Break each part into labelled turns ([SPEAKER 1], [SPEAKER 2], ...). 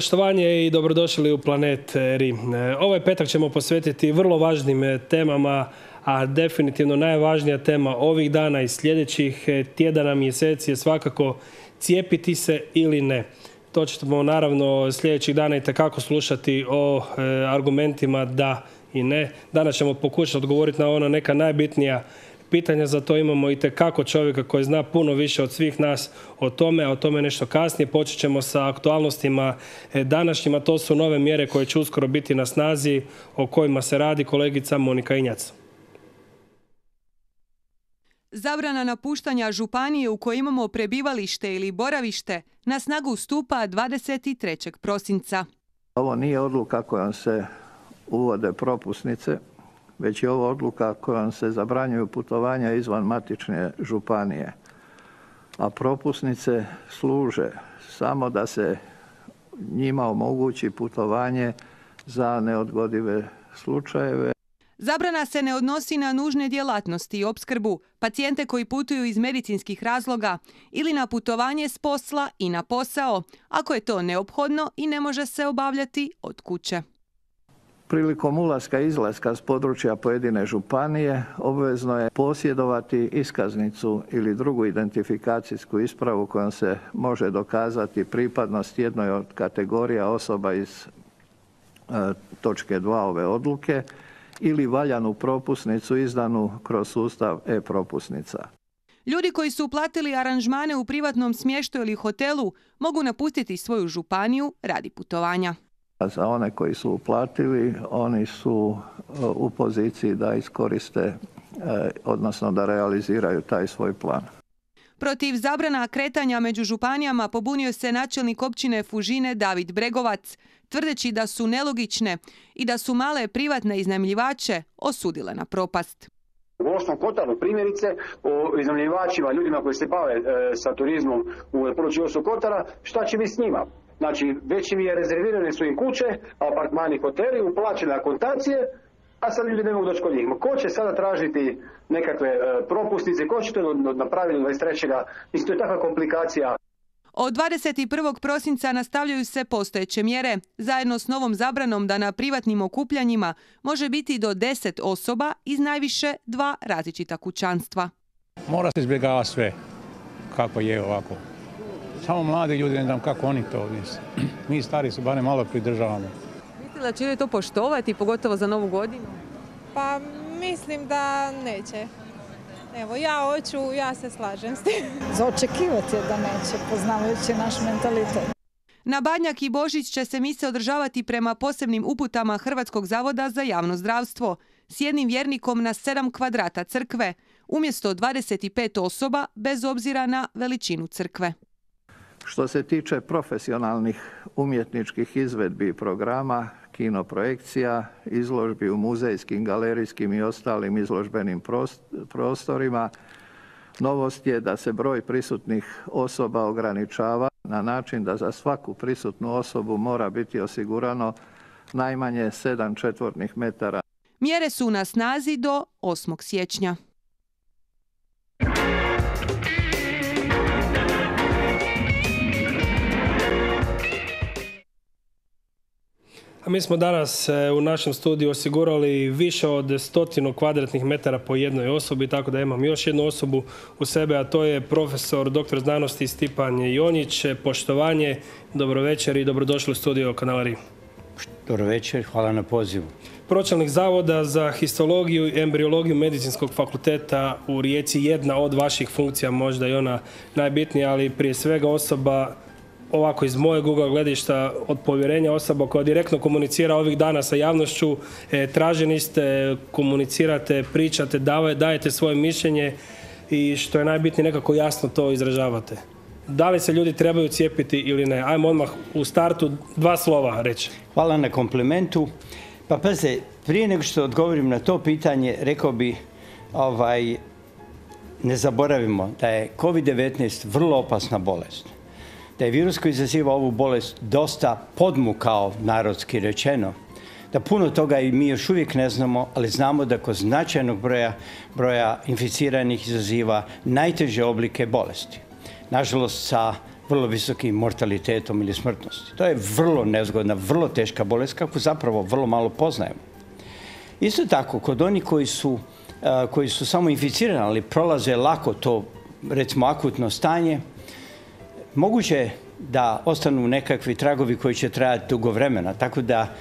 [SPEAKER 1] Poštovanje i dobrodošli u Planet Ri. Ovaj petak ćemo posvetiti vrlo važnim temama, a definitivno najvažnija tema ovih dana i sljedećih tjedana, mjeseci je svakako cijepiti se ili ne. To ćemo naravno sljedećih dana i takako slušati o e, argumentima da i ne. Danas ćemo pokušati odgovoriti na ona neka najbitnija pitanja. Za to imamo i tekako čovjeka koji zna puno više od svih nas o tome, a o tome nešto kasnije. Počet ćemo sa aktualnostima e, današnjima. To su nove mjere koje će uskoro biti na snazi, o kojima se radi kolegica Monika Injac.
[SPEAKER 2] Zabrana napuštanja županije u kojoj imamo prebivalište ili boravište na snagu stupa 23. prosinca.
[SPEAKER 3] Ovo nije odluka kojom se uvode propusnice, već je ovo odluka kojom se zabranjuju putovanja izvan matične županije. A propusnice služe samo da se njima omogući putovanje za neodgodive slučajeve.
[SPEAKER 2] Zabrana se ne odnosi na nužne djelatnosti i opskrbu, pacijente koji putuju iz medicinskih razloga ili na putovanje s posla i na posao, ako je to neophodno i ne može se obavljati od kuće.
[SPEAKER 3] Prilikom ulaska i izlaska s područja pojedine županije obvezno je posjedovati iskaznicu ili drugu identifikacijsku ispravu kojom se može dokazati pripadnost jednoj od kategorija osoba iz e, točke 2 ove odluke ili valjanu propusnicu izdanu kroz sustav e-propusnica.
[SPEAKER 2] Ljudi koji su uplatili aranžmane u privatnom smještaju ili hotelu mogu napustiti svoju županiju radi putovanja.
[SPEAKER 3] Za one koji su uplatili, oni su e, u poziciji da iskoriste, e, odnosno da realiziraju taj svoj plan.
[SPEAKER 2] Protiv zabrana kretanja među županijama pobunio se načelnik općine Fužine David Bregovac, tvrdeći da su nelogične i da su male privatne iznajmljivače osudile na propast.
[SPEAKER 4] U Gorskom Kotaru primjerice o iznajmljivačima, ljudima koji se bave e, sa turizmom u području Gorskog Kotara, šta će biti s njima? Znači, već im je rezervirane su im kuće, apartmani, hoteli, uplaćene akontacije, a sad ljudi ne mogu doći kod njih. Ko će sada tražiti nekakve e, propusnice, ko će to napraviti 23. Mislim, to je takva komplikacija.
[SPEAKER 2] Od 21. prosinca nastavljaju se postojeće mjere, zajedno s novom zabranom da na privatnim okupljanjima može biti do 10 osoba iz najviše dva različita kućanstva.
[SPEAKER 5] Mora se izbjegavati sve kako je ovako. Samo mladi ljudi ne znam kako oni to misle. Mi stari se barem malo pridržavamo.
[SPEAKER 2] Mislite da će to poštovati, pogotovo za novu godinu?
[SPEAKER 6] Pa mislim da neće. Evo, ja hoću, ja se slažem s tim.
[SPEAKER 7] Za očekivati je da neće, poznavajući naš mentalitet.
[SPEAKER 2] Na Badnjak i Božić će se mise održavati prema posebnim uputama Hrvatskog zavoda za javno zdravstvo s jednim vjernikom na 7 kvadrata crkve, umjesto 25 osoba bez obzira na veličinu crkve.
[SPEAKER 3] Što se tiče profesionalnih umjetničkih izvedbi i programa, kinoprojekcija, izložbi u muzejskim, galerijskim i ostalim izložbenim prostorima, novost je da se broj prisutnih osoba ograničava na način da za svaku prisutnu osobu mora biti osigurano najmanje 7 četvornih metara.
[SPEAKER 2] Mjere su na snazi do 8. siječnja.
[SPEAKER 1] A mi smo danas e, u našem studiju osigurali više od stotinu kvadratnih metara po jednoj osobi, tako da imam još jednu osobu u sebe, a to je profesor doktor znanosti Stipan Jonjić. Poštovanje, dobro večer i dobrodošli u studio Kanala RI.
[SPEAKER 8] Dobro večer, hvala na pozivu.
[SPEAKER 1] Pročelnik Zavoda za histologiju i embriologiju Medicinskog fakulteta u Rijeci, jedna od vaših funkcija, možda i ona najbitnija, ali prije svega osoba ovako iz mojeg ugla gledišta od povjerenja osoba koja direktno komunicira ovih dana sa javnošću, e, traženi ste, komunicirate, pričate, dajete svoje mišljenje i što je najbitnije nekako jasno to izražavate. Da li se ljudi trebaju cijepiti ili ne? Ajmo odmah u startu dva slova reći.
[SPEAKER 8] Hvala na komplimentu. Pa paze, prije nego što odgovorim na to pitanje, rekao bi ovaj, ne zaboravimo da je COVID-19 vrlo opasna bolest da je virus koji izaziva ovu bolest dosta podmukao, narodski rečeno, da puno toga i mi još uvijek ne znamo, ali znamo da kod značajnog broja, broja inficiranih izaziva najteže oblike bolesti. Nažalost, sa vrlo visokim mortalitetom ili smrtnosti. To je vrlo nezgodna, vrlo teška bolest kako zapravo vrlo malo poznajemo. Isto tako, kod onih koji su, koji su samo inficirani, ali prolaze lako to, recimo, akutno stanje, moguće da ostanu nekakvi tragovi koji će trajati dugo vremena. Tako da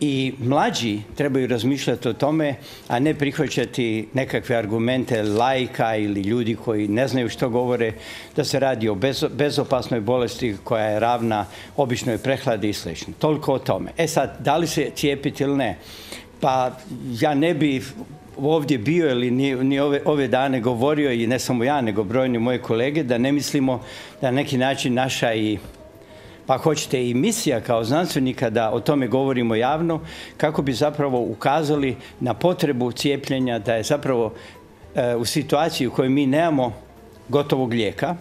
[SPEAKER 8] i mlađi trebaju razmišljati o tome, a ne prihvaćati nekakve argumente lajka ili ljudi koji ne znaju što govore, da se radi o bezopasnoj bolesti koja je ravna običnoj prehladi i sl. Toliko o tome. E sad, da li se cijepiti ili ne? Pa ja ne bi ovdje bio ili ni, ove, ove, dane govorio i ne samo ja, nego brojni moji kolege, da ne mislimo da na neki način naša i pa hoćete i misija kao znanstvenika da o tome govorimo javno kako bi zapravo ukazali na potrebu cijepljenja da je zapravo e, u situaciji u kojoj mi nemamo gotovog lijeka,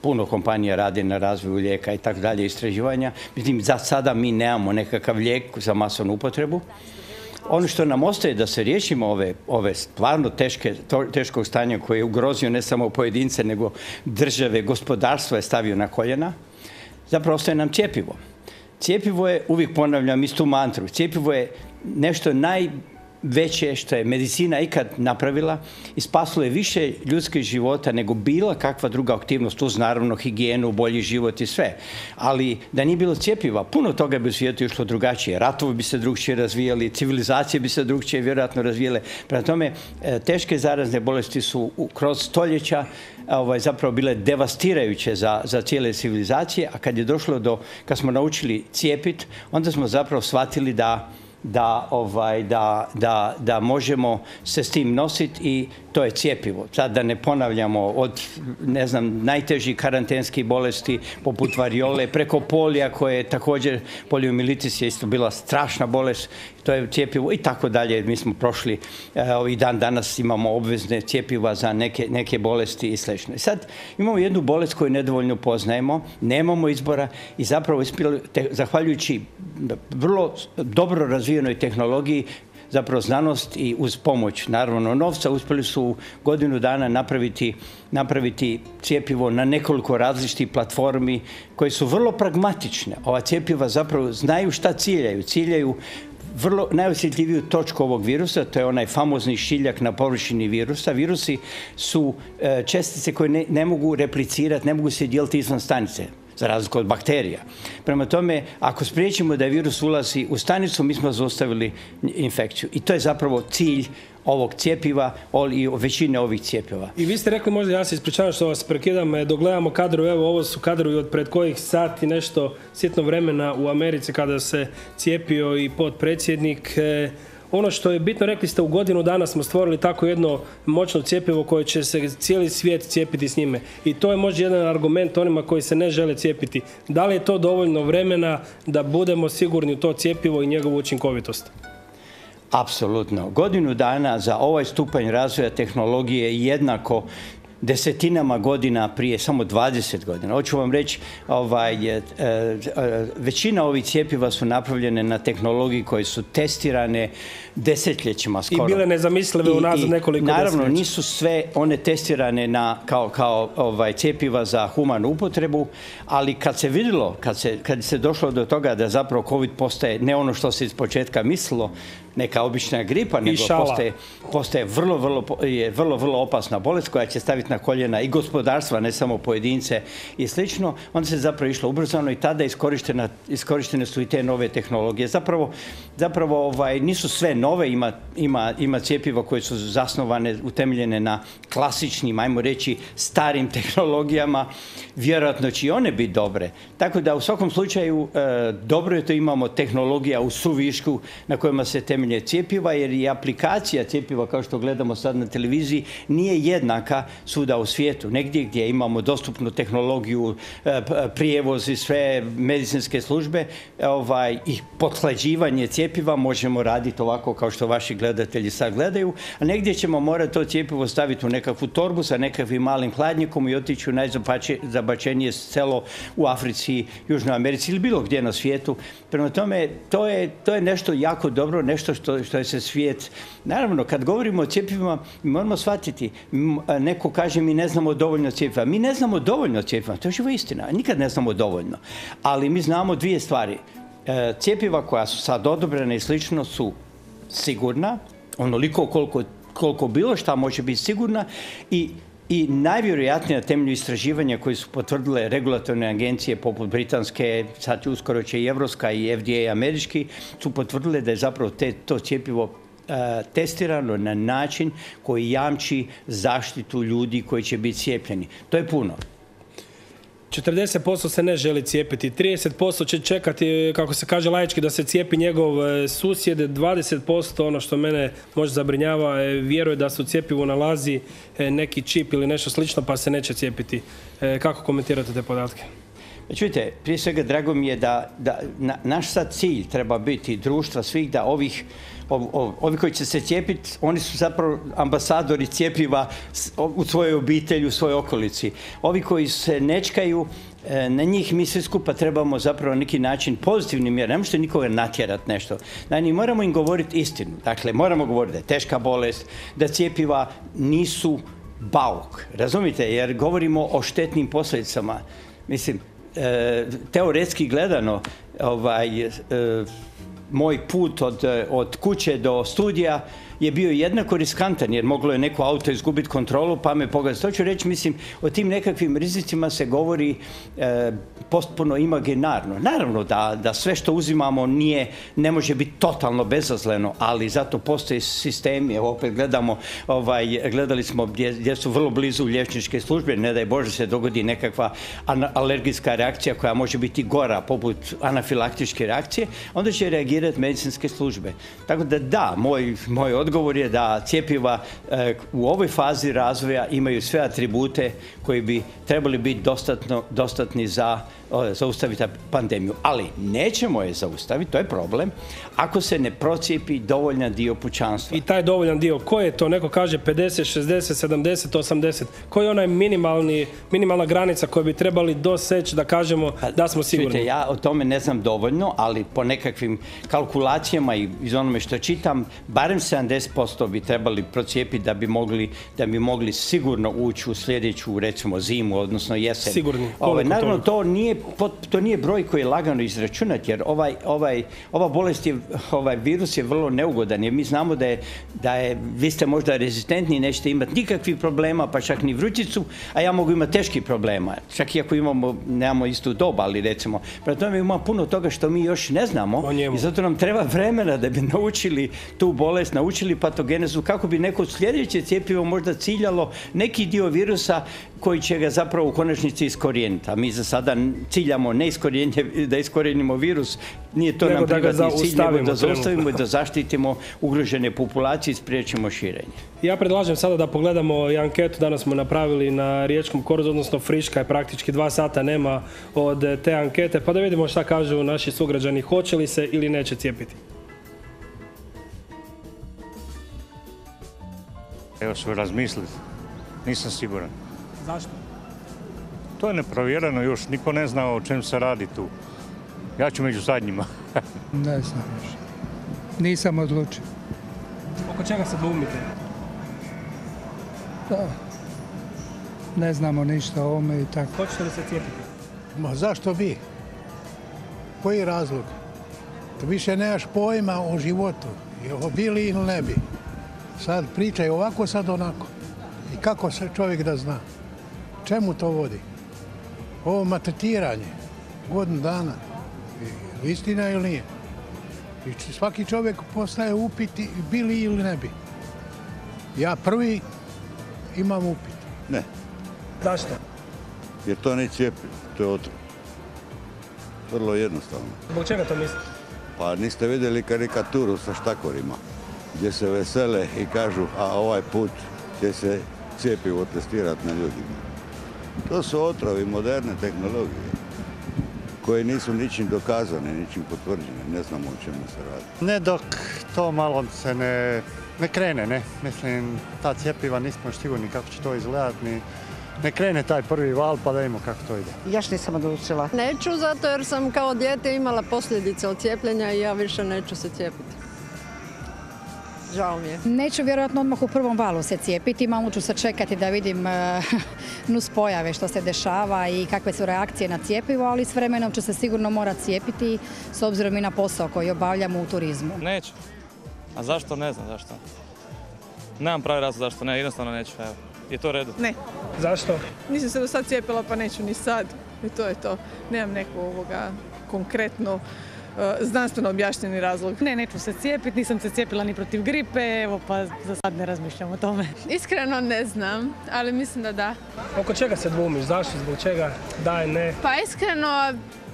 [SPEAKER 8] puno kompanija radi na razvoju lijeka i tako dalje, istraživanja. Međutim, za sada mi nemamo nekakav lijek za masovnu upotrebu. Ono što nam ostaje da se riješimo ove, ove stvarno teške, teškog stanja koje je ugrozio ne samo pojedince, nego države, gospodarstvo je stavio na koljena, zapravo ostaje nam cijepivo. Cijepivo je, uvijek ponavljam istu mantru, cijepivo je nešto najveće što je medicina ikad napravila i spasilo je više ljudskih života nego bila kakva druga aktivnost, uz naravno higijenu, bolji život i sve. Ali da nije bilo cijepiva, puno toga bi u svijetu išlo drugačije. Ratovi bi se drugčije razvijali, civilizacije bi se drugčije vjerojatno razvijele. Prema tome, e, teške zarazne bolesti su kroz stoljeća ovaj, zapravo bile devastirajuće za, za cijele civilizacije, a kad je došlo do, kad smo naučili cijepit, onda smo zapravo shvatili da da, ovaj, da, da, da možemo se s tim nositi i to je cijepivo. Sad da ne ponavljamo od, ne znam, najtežih karantenskih bolesti poput variole, preko polija koje je također, poliomilitis je isto bila strašna bolest, to je cijepivo i tako dalje. Mi smo prošli, eh, ovih dan danas imamo obvezne cijepiva za neke, neke bolesti i sl. Sad imamo jednu bolest koju nedovoljno poznajemo, nemamo izbora i zapravo zahvaljujući vrlo dobro razvijenoj tehnologiji zapravo znanost i uz pomoć naravno novca uspjeli su godinu dana napraviti, napraviti cijepivo na nekoliko različitih platformi koje su vrlo pragmatične. Ova cijepiva zapravo znaju šta ciljaju. Ciljaju vrlo najosjetljiviju točku ovog virusa, to je onaj famozni šiljak na površini virusa. Virusi su e, čestice koje ne, ne mogu replicirati, ne mogu se dijeliti izvan stanice za razliku od bakterija. Prema tome, ako spriječimo da virus ulazi u stanicu, mi smo zaustavili infekciju. I to je zapravo cilj ovog cijepiva i većine ovih cijepiva.
[SPEAKER 1] I vi ste rekli, možda ja se ispričavam što vas prekidam, e, dok gledamo kadru, evo ovo su kadrovi od pred kojih sati nešto sitno vremena u Americi kada se cijepio i potpredsjednik. E, ono što je bitno, rekli ste u godinu dana smo stvorili tako jedno moćno cijepivo koje će se cijeli svijet cijepiti s njime. I to je možda jedan argument onima koji se ne žele cijepiti. Da li je to dovoljno vremena da budemo sigurni u to cijepivo i njegovu učinkovitost?
[SPEAKER 8] Apsolutno. Godinu dana za ovaj stupanj razvoja tehnologije jednako desetinama godina prije, samo 20 godina. Hoću vam reći, ovaj, e, e, većina ovih cijepiva su napravljene na tehnologiji koje su testirane desetljećima skoro.
[SPEAKER 1] I bile nezamislive unazad nekoliko
[SPEAKER 8] Naravno, nisu sve one testirane na, kao, kao ovaj, cijepiva za humanu upotrebu, ali kad se vidjelo, kad se, kad se došlo do toga da zapravo COVID postaje ne ono što se iz početka mislilo, neka obična gripa, nego postaje, postaje vrlo, vrlo, je vrlo, vrlo opasna bolest koja će staviti na koljena i gospodarstva, ne samo pojedince i slično, onda se zapravo išlo ubrzano i tada iskorištene su i te nove tehnologije. Zapravo, zapravo ovaj, nisu sve nove, ima, ima, ima cijepiva koje su zasnovane, utemeljene na klasičnim, ajmo reći, starim tehnologijama, vjerojatno će i one biti dobre. Tako da u svakom slučaju e, dobro je to imamo tehnologija u suvišku na kojima se temelje cijepiva, jer i aplikacija cijepiva, kao što gledamo sad na televiziji, nije jednaka svuda u svijetu. Negdje gdje imamo dostupnu tehnologiju, e, prijevoz i sve medicinske službe ovaj, i pothlađivanje cijepiva možemo raditi ovako kao što vaši gledatelji sad gledaju, a negdje ćemo morati to cijepivo staviti u nekakvu torbu sa nekakvim malim hladnjikom i otići u najzabačenije selo u Africi, Južnoj Americi ili bilo gdje na svijetu. Prema tome, to je nešto jako dobro, nešto što, što je se svijet... Naravno, kad govorimo o cjepivima, moramo shvatiti, neko kaže mi ne znamo dovoljno cjepiva. Mi ne znamo dovoljno cjepiva, to je živa istina. Nikad ne znamo dovoljno. Ali mi znamo dvije stvari. E, cjepiva koja su sad odobrena i slično su sigurna, onoliko koliko, koliko bilo šta može biti sigurna i i najvjerojatnije na temelju istraživanja koji su potvrdile regulatorne agencije poput britanske, sad uskoro će i evropska i FDA američki, su potvrdile da je zapravo te, to cjepivo e, testirano na način koji jamči zaštitu ljudi koji će biti cijepljeni. To je puno.
[SPEAKER 1] 40% se ne želi cijepiti, 30% će čekati, kako se kaže laički, da se cijepi njegov e, susjed, 20% ono što mene možda zabrinjava, vjeruje da se u cijepivu nalazi e, neki čip ili nešto slično pa se neće cijepiti. E, kako komentirate te podatke?
[SPEAKER 8] Čujte, prije svega drago mi je da, da naš sad cilj treba biti društva svih da ovih ovi koji će se cijepiti, oni su zapravo ambasadori cijepiva u svojoj obitelji, u svojoj okolici. Ovi koji se nečkaju, e, na njih mi svi skupa trebamo zapravo neki način pozitivni mjer. Ne možete nikoga natjerati nešto. Znači, moramo im govoriti istinu. Dakle, moramo govoriti da je teška bolest, da cijepiva nisu bauk. Razumite? Jer govorimo o štetnim posljedicama. Mislim, e, teoretski gledano, ovaj, e, moj put od, od kuće do studija je bio jednako riskantan jer moglo je neko auto izgubiti kontrolu pa me pogaziti. To ću reći, mislim, o tim nekakvim rizicima se govori e, potpuno imaginarno. Naravno da, da sve što uzimamo nije, ne može biti totalno bezazleno, ali zato postoje sistemi. Evo opet gledamo, ovaj, gledali smo gdje, su vrlo blizu liječničke službe, ne daj Bože se dogodi nekakva alergijska reakcija koja može biti gora, poput anafilaktičke reakcije, onda će reagirati medicinske službe. Tako da da, moj, moj odgovor odgovor je da cjepiva e, u ovoj fazi razvoja imaju sve atribute koji bi trebali biti dostatni za zaustaviti pandemiju. Ali nećemo je zaustaviti, to je problem, ako se ne procijepi dovoljan dio pućanstva.
[SPEAKER 1] I taj dovoljan dio, koji je to? Neko kaže 50, 60, 70, 80. Koji je onaj minimalni, minimalna granica koju bi trebali doseći da kažemo pa, da smo sigurni?
[SPEAKER 8] ja o tome ne znam dovoljno, ali po nekakvim kalkulacijama i iz onome što čitam, barem 70% bi trebali procijepiti da bi mogli, da bi mogli sigurno ući u sljedeću, recimo, zimu, odnosno jesen.
[SPEAKER 1] Sigurni.
[SPEAKER 8] Ovaj, naravno, to nije to nije broj koji je lagano izračunati jer ovaj, ovaj, ova bolest je, ovaj virus je vrlo neugodan jer mi znamo da je, da je vi ste možda rezistentni, nećete imati nikakvih problema, pa čak ni vrućicu, a ja mogu imati teških problema. Čak i ako imamo, nemamo istu dobu, ali recimo, prema tome ima puno toga što mi još ne znamo i zato nam treba vremena da bi naučili tu bolest, naučili patogenezu, kako bi neko sljedeće cijepivo možda ciljalo neki dio virusa koji će ga zapravo u konačnici iskorijeniti. A mi za sada ciljamo ne da iskorijenimo virus, nije to nam privatni cilj, nego da zaustavimo i da zaštitimo ugrožene populacije i spriječimo širenje.
[SPEAKER 1] Ja predlažem sada da pogledamo i anketu, danas smo napravili na Riječkom korzu, odnosno Friška je praktički dva sata nema od te ankete, pa da vidimo šta kažu naši sugrađani, hoće li se ili neće cijepiti.
[SPEAKER 9] Evo ću razmisliti, nisam siguran.
[SPEAKER 1] Zašto?
[SPEAKER 9] To je neprovjereno još, niko ne zna o čem se radi tu. Ja ću među zadnjima.
[SPEAKER 10] ne znam još. Nisam odlučio.
[SPEAKER 1] Oko čega se dvoumite?
[SPEAKER 10] Da. Ne znamo ništa o ovome i tako.
[SPEAKER 1] Hoćete li se cijepiti?
[SPEAKER 10] Ma zašto vi? Koji razlog? Više nemaš pojma o životu. O bili ili ne bi. Sad pričaj ovako, sad onako. I kako se čovjek da zna? Čemu to vodi? Ovo matretiranje, godinu dana, istina ili nije? I svaki čovjek postaje upiti bili ili ne bi. Ja prvi imam upit.
[SPEAKER 11] Ne.
[SPEAKER 1] Zašto?
[SPEAKER 11] Jer to ne cijepi, to je otrov. Vrlo jednostavno.
[SPEAKER 1] Zbog čega to mislite?
[SPEAKER 11] Pa niste vidjeli karikaturu sa štakorima, gdje se vesele i kažu, a ovaj put će se cijepivo testirati na ljudima. To su otrovi moderne tehnologije koje nisu ničim dokazane, ničim potvrđene. Ne znamo o čemu se radi.
[SPEAKER 12] Ne dok to malo se ne, ne krene, ne. Mislim, ta cijepiva nismo sigurni kako će to izgledati, ni ne krene taj prvi val pa da vidimo kako to ide.
[SPEAKER 13] Još nisam odlučila.
[SPEAKER 14] Neću zato jer sam kao dijete imala posljedice od cijepljenja i ja više neću se cijepiti. Žao mi je.
[SPEAKER 7] Neću vjerojatno odmah u prvom valu se cijepiti, malo ću se čekati da vidim uh, nus pojave što se dešava i kakve su reakcije na cijepivo, ali s vremenom ću se sigurno morati cijepiti s obzirom i na posao koji obavljamo u turizmu.
[SPEAKER 13] Neću. A zašto? Ne znam zašto. Nemam pravi razlog zašto ne, jednostavno neću. Evo. Je to u redu?
[SPEAKER 6] Ne.
[SPEAKER 1] Zašto?
[SPEAKER 6] Nisam se do sad cijepila pa neću ni sad. I to je to. Nemam neku ovoga konkretno e, znanstveno objašnjeni razlog.
[SPEAKER 15] Ne, neću se cijepiti, nisam se cijepila ni protiv gripe, evo pa za sad ne razmišljam o tome.
[SPEAKER 6] Iskreno ne znam, ali mislim da da.
[SPEAKER 1] Oko čega se dvumiš? Zašto? Zbog čega? Daj, ne.
[SPEAKER 6] Pa iskreno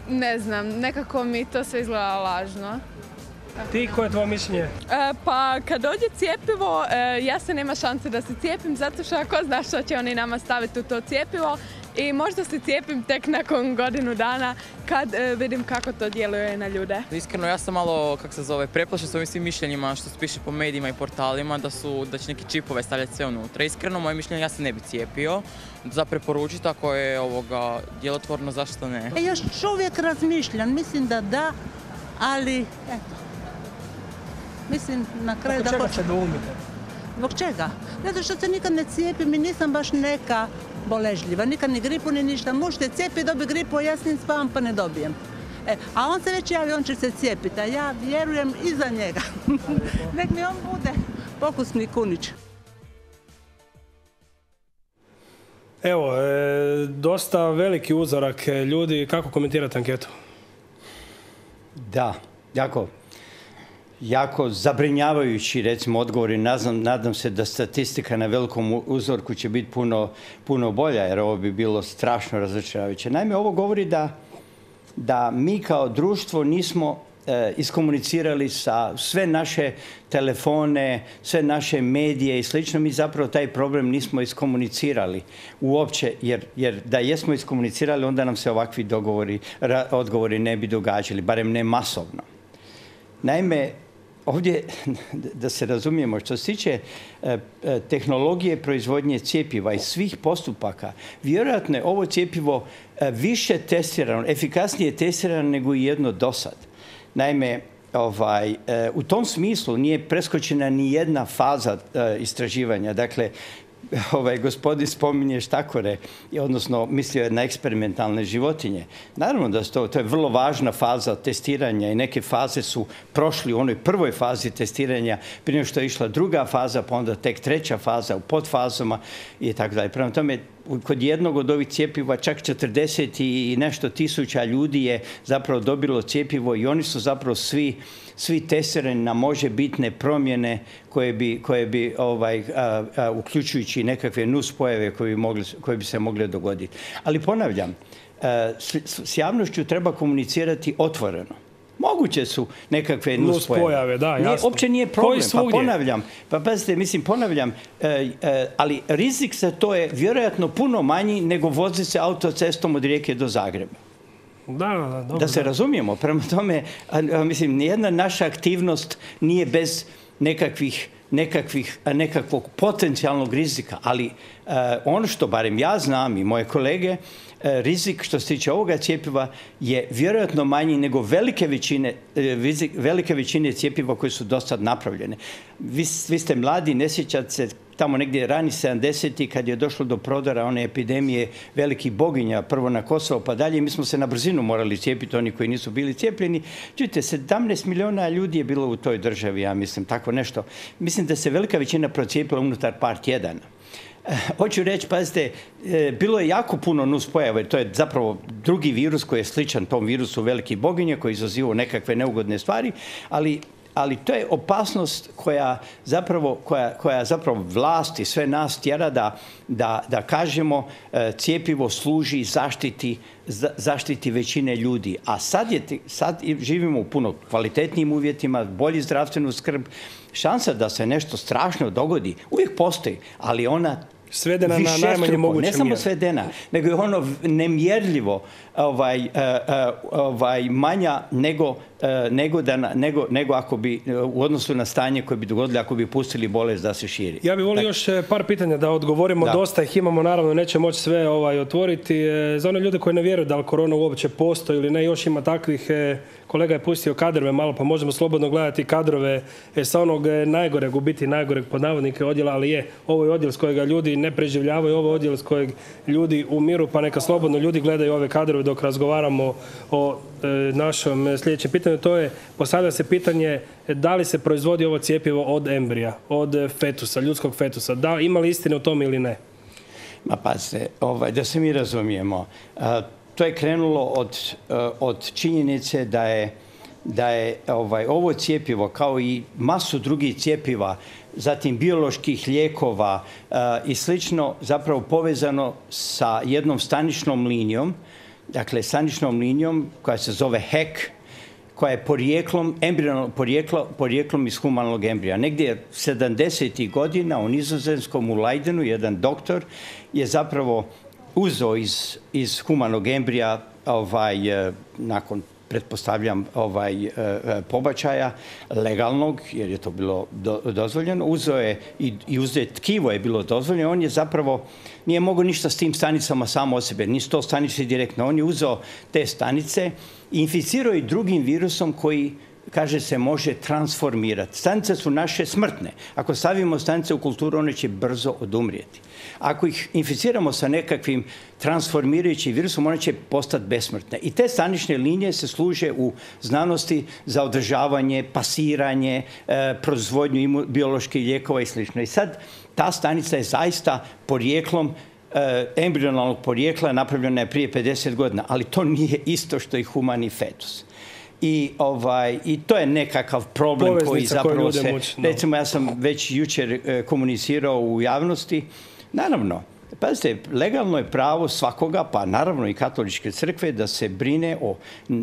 [SPEAKER 6] ne znam, nekako mi to sve izgleda lažno.
[SPEAKER 1] Ti, koje je tvoje mišljenje?
[SPEAKER 6] E, pa kad dođe cijepivo, e, ja se nema šanse da se cijepim zato što ako znaš što će oni nama staviti u to cijepivo i možda se cijepim tek nakon godinu dana kad e, vidim kako to djeluje na ljude.
[SPEAKER 13] Iskreno, ja sam malo, kak se zove, preplašen s ovim svim mišljenjima što se piše po medijima i portalima da su, da će neki čipove stavljati sve unutra. Iskreno, moje mišljenje, ja se ne bi cijepio. Za preporučiti ako je ovoga djelotvorno, zašto ne?
[SPEAKER 16] E, još uvijek razmišljam, mislim da da, ali eto. Mislim na kraju da
[SPEAKER 1] čega
[SPEAKER 16] hoću-
[SPEAKER 1] se?
[SPEAKER 16] Zbog čega? Zato što se nikad ne cijepim i nisam baš neka boležljiva. Nikad ni gripu ni ništa. Muž se cijepi, dobi gripu, a ja s njim spavam pa ne dobijem. E, a on se već javi, on će se cijepiti, a ja vjerujem i za njega. Nek mi on bude pokusni kunić.
[SPEAKER 1] Evo, e, dosta veliki uzorak e, ljudi. Kako komentirate anketu?
[SPEAKER 8] Da, jako, jako zabrinjavajući recimo odgovori. Nadam, nadam se da statistika na velikom uzorku će biti puno, puno bolja jer ovo bi bilo strašno razočaravajuće. Naime, ovo govori da, da mi kao društvo nismo e, iskomunicirali sa sve naše telefone, sve naše medije i slično, mi zapravo taj problem nismo iskomunicirali uopće, jer, jer da jesmo iskomunicirali, onda nam se ovakvi dogovori, odgovori ne bi događali, barem ne masovno. Naime, ovdje, da se razumijemo, što se tiče e, e, tehnologije proizvodnje cjepiva i svih postupaka, vjerojatno je ovo cjepivo e, više testirano, efikasnije testirano nego i jedno dosad. Naime, ovaj, u tom smislu nije preskočena ni jedna faza istraživanja. Dakle, ovaj gospodin spominje štakore, odnosno mislio je na eksperimentalne životinje. Naravno da to, to je vrlo važna faza testiranja i neke faze su prošli u onoj prvoj fazi testiranja prije što je išla druga faza, pa onda tek treća faza u podfazama i tako dalje. Prema tome, kod jednog od ovih cjepiva čak 40 i nešto tisuća ljudi je zapravo dobilo cjepivo i oni su zapravo svi svi testirani na možebitne promjene koje bi, koje bi ovaj, a, a, uključujući nekakve nuspojave koje bi, mogli, koje bi se mogle dogoditi. Ali ponavljam, a, s, s javnošću treba komunicirati otvoreno. Moguće su nekakve nuspojave.
[SPEAKER 1] Nuspojave, da,
[SPEAKER 8] Nije,
[SPEAKER 1] jasno.
[SPEAKER 8] nije
[SPEAKER 1] Koji
[SPEAKER 8] problem. Pa ponavljam, pa pazite, mislim, ponavljam, e, e, ali rizik za to je vjerojatno puno manji nego voziti se autocestom od Rijeke do Zagreba.
[SPEAKER 1] Da, da. Dobro,
[SPEAKER 8] Da se razumijemo, prema tome, a, a, mislim, nijedna naša aktivnost nije bez nekakvih, nekakvih, nekakvog potencijalnog rizika, ali a, ono što barem ja znam i moje kolege, rizik što se tiče ovoga cjepiva je vjerojatno manji nego velike većine, e, velike većine cjepiva koje su do sad napravljene. Vi, vi ste mladi, ne sjećate se tamo negdje rani 70. kad je došlo do prodora one epidemije velikih boginja, prvo na Kosovo pa dalje, mi smo se na brzinu morali cijepiti, oni koji nisu bili cijepljeni. Čujte, 17 miliona ljudi je bilo u toj državi, ja mislim, tako nešto. Mislim da se velika većina procijepila unutar par tjedana. Hoću reći, pazite, eh, bilo je jako puno nuspojava, to je zapravo drugi virus koji je sličan tom virusu velikih boginja, koji izaziva nekakve neugodne stvari, ali ali to je opasnost koja zapravo, koja, koja zapravo vlast i sve nas tjera da, da, da kažemo e, cijepivo služi zaštiti, za- zaštiti većine ljudi. A sad, je, sad živimo u puno kvalitetnijim uvjetima, bolji zdravstvenu skrb. Šansa da se nešto strašno dogodi uvijek postoji, ali ona
[SPEAKER 1] Svedena na najmanje moguće
[SPEAKER 8] Ne samo svedena, nego je ono nemjerljivo ovaj, e, e, ovaj, manja nego e, nego, da, nego, nego ako bi u odnosu na stanje koje bi dogodilo ako bi pustili bolest da se širi.
[SPEAKER 1] Ja bih volio još par pitanja da odgovorimo.
[SPEAKER 8] Da.
[SPEAKER 1] Dosta ih imamo, naravno, neće moći sve ovaj, otvoriti. Za one ljude koji ne vjeruju da li korona uopće postoji ili ne, još ima takvih. Kolega je pustio kadrove malo, pa možemo slobodno gledati kadrove e, sa onog najgoreg, u biti najgoreg pod navodnike odjela, ali je, ovo je odjel s kojega ljudi ne preživljavaju, ovo je odjel s kojeg ljudi umiru, pa neka slobodno ljudi gledaju ove kadrove dok razgovaramo o e, našem e, sljedećem pitanju. To je, postavlja se pitanje e, da li se proizvodi ovo cijepivo od embrija, od e, fetusa, ljudskog fetusa. Da, ima li istine u tome ili ne?
[SPEAKER 8] Ma pazite, ovaj, da se mi razumijemo, to je krenulo od, a, od činjenice da je, da je ovaj, ovo cijepivo kao i masu drugih cijepiva, zatim bioloških lijekova a, i slično zapravo povezano sa jednom staničnom linijom, dakle staničnom linijom koja se zove HEC, koja je porijeklom, embrionalno porijeklo, porijeklom iz humanog embrija. Negdje 70. godina u Nizozemskom u Leidenu jedan doktor je zapravo uzeo iz, iz humanog embrija ovaj, eh, nakon pretpostavljam ovaj eh, eh, pobačaja legalnog jer je to bilo do- dozvoljeno uzeo je i, uzeo je tkivo je bilo dozvoljeno on je zapravo nije mogao ništa s tim stanicama samo od sebe nisu to stanice direktno on je uzeo te stanice i inficirao ih drugim virusom koji kaže se može transformirati. Stanice su naše smrtne. Ako stavimo stanice u kulturu, one će brzo odumrijeti. Ako ih inficiramo sa nekakvim transformirajućim virusom, one će postati besmrtne. I te stanične linije se služe u znanosti za održavanje, pasiranje, e, proizvodnju imu- bioloških lijekova i sl. I sad ta stanica je zaista porijeklom e, embrionalnog porijekla napravljena je prije 50 godina, ali to nije isto što i humani fetus. I, ovaj, I to je nekakav problem koji
[SPEAKER 1] Poveznica
[SPEAKER 8] zapravo se... Recimo, ja sam već jučer e, komunicirao u javnosti. Naravno, Pazite, legalno je pravo svakoga, pa naravno i katoličke crkve, da se brine o,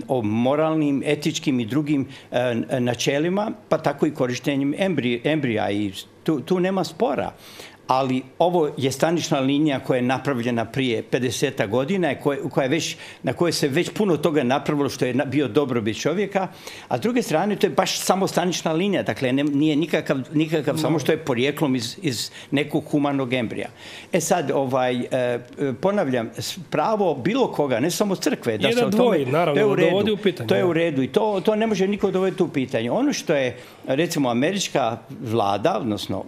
[SPEAKER 8] o moralnim, etičkim i drugim e, načelima, pa tako i korištenjem embri- embrija i tu, tu nema spora. Ali ovo je stanična linija koja je napravljena prije 50 godina, i koja je već, na kojoj se već puno toga napravilo što je bio dobrobit čovjeka, a s druge strane to je baš samo stanična linija, dakle ne- nije nikakav, nikakav samo što je porijeklom iz, iz nekog humanog embrija. E sad, ovaj, e, ponavljam, pravo bilo koga, ne samo crkve, da se o tome...
[SPEAKER 1] dvoji, naravno,
[SPEAKER 8] to je u redu,
[SPEAKER 1] u pitanje,
[SPEAKER 8] To je u redu i to, to ne može niko dovoditi u pitanje. Ono što je, recimo, američka vlada, odnosno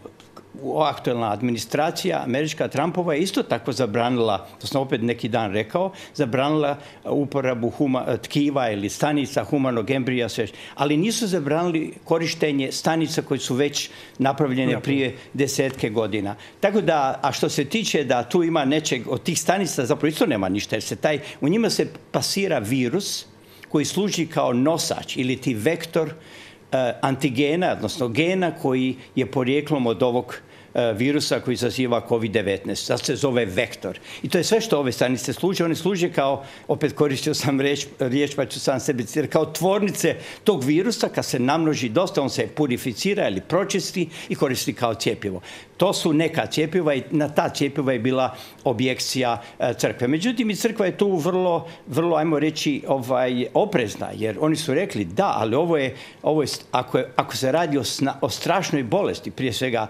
[SPEAKER 8] aktualna administracija, američka Trumpova je isto tako zabranila, to sam opet neki dan rekao, zabranila uporabu huma, tkiva ili stanica humanog embrija, sve. ali nisu zabranili korištenje stanica koje su već napravljene prije desetke godina. Tako da, a što se tiče da tu ima nečeg od tih stanica, zapravo isto nema ništa, jer se taj, u njima se pasira virus koji služi kao nosač ili ti vektor e, antigena, odnosno gena koji je porijeklom od ovog e, virusa koji izaziva COVID-19. Sad se zove vektor. I to je sve što ove stanice služe. One služe kao, opet koristio sam riječ, pa ću sam sebi citirati, kao tvornice tog virusa kad se namnoži dosta, on se purificira ili pročisti i koristi kao cjepivo. To su neka cjepiva i na ta cjepiva je bila objekcija e, crkve. Međutim, i crkva je tu vrlo, vrlo ajmo reći, ovaj, oprezna, jer oni su rekli da, ali ovo je, ovo je, ako, je, ako se radi o, strašnoj bolesti, prije svega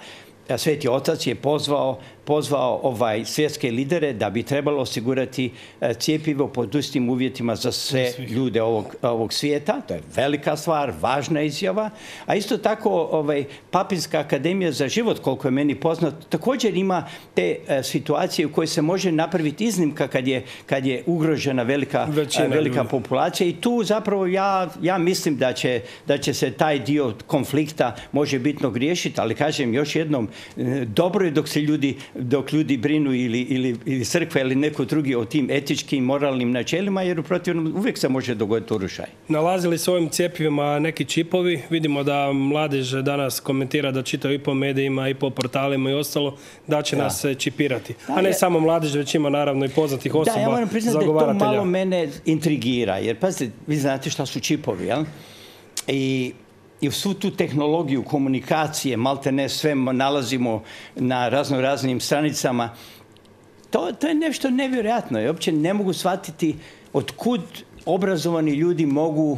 [SPEAKER 8] Sveti Otac je pozvao, pozvao ovaj svjetske lidere da bi trebalo osigurati e, cijepivo pod istim uvjetima za sve ljude ovog, ovog svijeta. To je velika stvar, važna izjava. A isto tako ovaj, Papinska akademija za život, koliko je meni poznato, također ima te e, situacije u kojoj se može napraviti iznimka kad je, kad je ugrožena velika,
[SPEAKER 1] Većina
[SPEAKER 8] e, velika
[SPEAKER 1] ljudi.
[SPEAKER 8] populacija i tu zapravo ja, ja mislim da će, da će se taj dio konflikta može bitno riješiti, ali kažem još jednom, dobro je dok se ljudi, dok ljudi brinu ili, ili, ili crkva ili neko drugi o tim etičkim, moralnim načelima, jer u protivnom uvijek se može dogoditi urušaj.
[SPEAKER 1] Nalazili se ovim cjepivima neki čipovi. Vidimo da mladež danas komentira da čitaju i po medijima i po portalima i ostalo da će
[SPEAKER 8] Da.
[SPEAKER 1] nas e, čipirati.
[SPEAKER 8] Da,
[SPEAKER 1] A ne
[SPEAKER 8] je-
[SPEAKER 1] samo mladež, već ima naravno i poznatih osoba,
[SPEAKER 8] Da, ja moram priznati da to malo mene intrigira, jer pazite, vi znate šta su čipovi, jel? I, i svu tu tehnologiju komunikacije, malte ne sve nalazimo na razno raznim stranicama, to, to je nešto nevjerojatno. I uopće ne mogu shvatiti od kud obrazovani ljudi mogu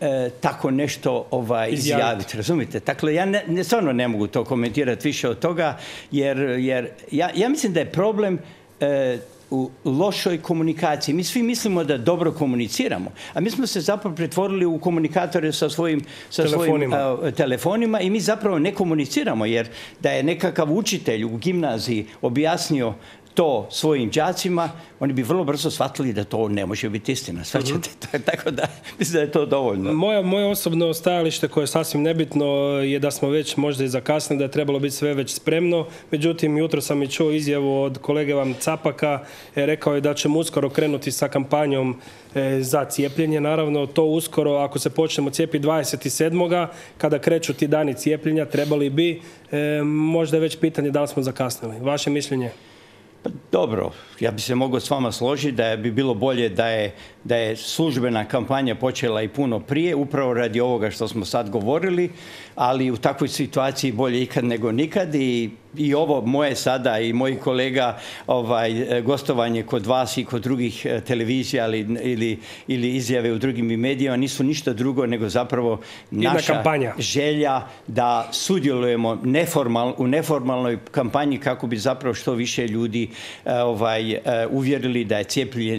[SPEAKER 8] e, tako nešto ovaj, izjaviti. Razumite? Dakle, ja ne, ne, stvarno ne mogu to komentirati više od toga, jer, jer ja, ja mislim da je problem e, u lošoj komunikaciji. Mi svi mislimo da dobro komuniciramo, a mi smo se zapravo pretvorili u komunikatore sa svojim, sa
[SPEAKER 1] Telefonima.
[SPEAKER 8] svojim a, telefonima i mi zapravo ne komuniciramo jer da je nekakav učitelj u gimnaziji objasnio to svojim đacima, oni bi vrlo brzo shvatili da to ne može biti istina. Shvaćate? Tako da mislim da je to dovoljno.
[SPEAKER 1] Moje, moje osobno stajalište koje je sasvim nebitno je da smo već možda i zakasnili, da je trebalo biti sve već spremno. Međutim, jutro sam i čuo izjavu od kolege vam Capaka. E, rekao je da ćemo uskoro krenuti sa kampanjom e, za cijepljenje. Naravno, to uskoro, ako se počnemo cijepiti 27. kada kreću ti dani cijepljenja, trebali bi. E, možda je već pitanje da li smo zakasnili. Vaše mišljenje?
[SPEAKER 8] Pa dobro, ja bi se mogao s vama složiti da bi bilo bolje da je, da je službena kampanja počela i puno prije, upravo radi ovoga što smo sad govorili, ali u takvoj situaciji bolje ikad nego nikad i i ovo moje sada i mojih kolega ovaj, gostovanje kod vas i kod drugih e, televizija ali, ili, ili izjave u drugim medijima nisu ništa drugo nego zapravo naša
[SPEAKER 1] kampanja.
[SPEAKER 8] želja da sudjelujemo neformal, u neformalnoj kampanji kako bi zapravo što više ljudi e, ovaj, uvjerili da je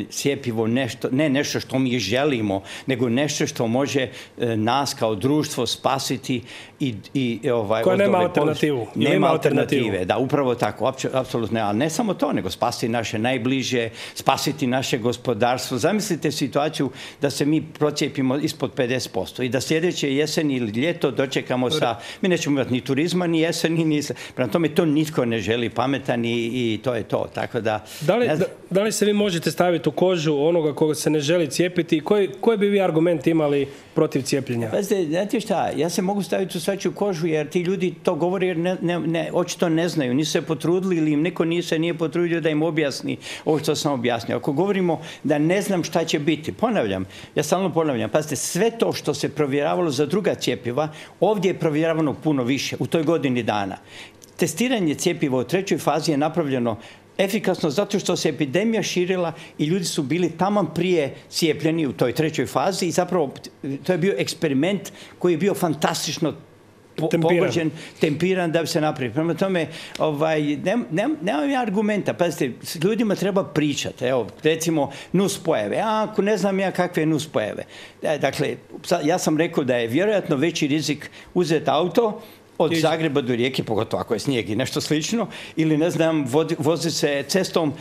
[SPEAKER 8] cijepivo nešto, ne nešto što mi želimo, nego nešto što može nas kao društvo spasiti i, i ovaj,
[SPEAKER 1] Koja nema alternativu. Nema
[SPEAKER 8] Nema alternative, da, upravo tako, apso- apsolutno. Ali ne samo to, nego spasiti naše najbliže, spasiti naše gospodarstvo. Zamislite situaciju da se mi procijepimo ispod 50% i da sljedeće jesen ili ljeto dočekamo sa, mi nećemo imati ni turizma, ni jeseni, ni... Prema tome, to nitko ne želi pametan i, i to je to. Tako da...
[SPEAKER 1] Da li,
[SPEAKER 8] ne
[SPEAKER 1] da, da li se vi možete staviti u kožu onoga koga se ne želi cijepiti i koji, koji bi vi argument imali protiv cijepljenja?
[SPEAKER 8] Pazite, znate šta, ja se mogu staviti u svačiju kožu jer ti ljudi to govore jer ne, ne, ne, očito ne znaju, nisu se potrudili ili im niko nije se nije potrudio da im objasni ovo što sam objasnio. Ako govorimo da ne znam šta će biti, ponavljam, ja stalno ponavljam, pazite, sve to što se provjeravalo za druga cjepiva, ovdje je provjeravano puno više u toj godini dana. Testiranje cjepiva u trećoj fazi je napravljeno efikasno zato što se epidemija širila i ljudi su bili taman prije cijepljeni u toj trećoj fazi i zapravo to je bio eksperiment koji je bio fantastično
[SPEAKER 1] Tempiran.
[SPEAKER 8] pogođen, tempiran da bi se napravio. Prema tome, ovaj, nem, nem, nemam ja argumenta. Pazite, s ljudima treba pričati. Evo, recimo, nuspojave. A ako ne znam ja kakve nuspojave. E, Dakle, ja sam rekao da je vjerojatno veći rizik uzeti auto od Zagreba do Rijeke, pogotovo ako je snijeg i nešto slično, ili ne znam, vodi, vozi se cestom,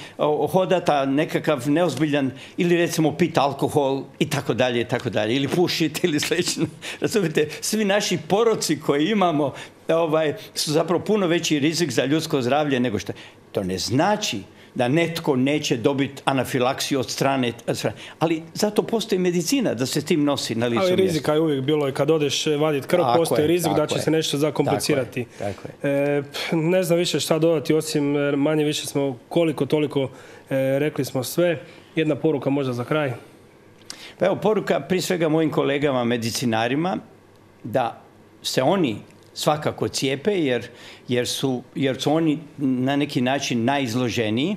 [SPEAKER 8] hodata nekakav neozbiljan, ili recimo pit alkohol i tako dalje, i tako dalje, ili pušiti ili slično. Razumite, svi naši poroci koje imamo ovaj, su zapravo puno veći rizik za ljudsko zdravlje nego što... To ne znači da netko neće dobiti anafilaksiju od strane. Ali zato postoji medicina da se tim nosi na licu
[SPEAKER 1] Ali rizika je uvijek bilo i kad odeš vaditi krv,
[SPEAKER 8] Tako
[SPEAKER 1] postoji
[SPEAKER 8] je,
[SPEAKER 1] rizik da će
[SPEAKER 8] je.
[SPEAKER 1] se nešto zakomplicirati.
[SPEAKER 8] Tako
[SPEAKER 1] E, ne znam više šta dodati, osim e, manje više smo koliko toliko e, rekli smo sve. Jedna poruka možda za kraj.
[SPEAKER 8] Pa evo, poruka prije svega mojim kolegama medicinarima da se oni svakako cijepe jer, jer, su, jer su oni na neki način najizloženiji,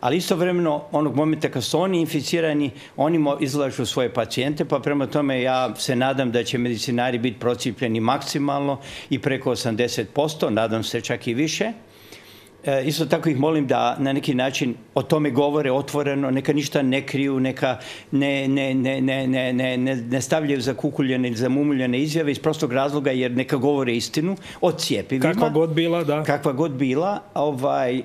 [SPEAKER 8] ali istovremeno onog momenta kad su oni inficirani, oni izlažu svoje pacijente, pa prema tome ja se nadam da će medicinari biti procijepljeni maksimalno i preko 80%, nadam se čak i više. E, isto tako ih molim da na neki način o tome govore otvoreno, neka ništa ne kriju, neka ne, ne, ne, ne, ne, ne, ne, ne stavljaju za kukuljene ili za mumuljene izjave iz prostog razloga jer neka govore istinu o cijepivima.
[SPEAKER 1] Kakva god bila, da.
[SPEAKER 8] Kakva god bila. Ovaj, e,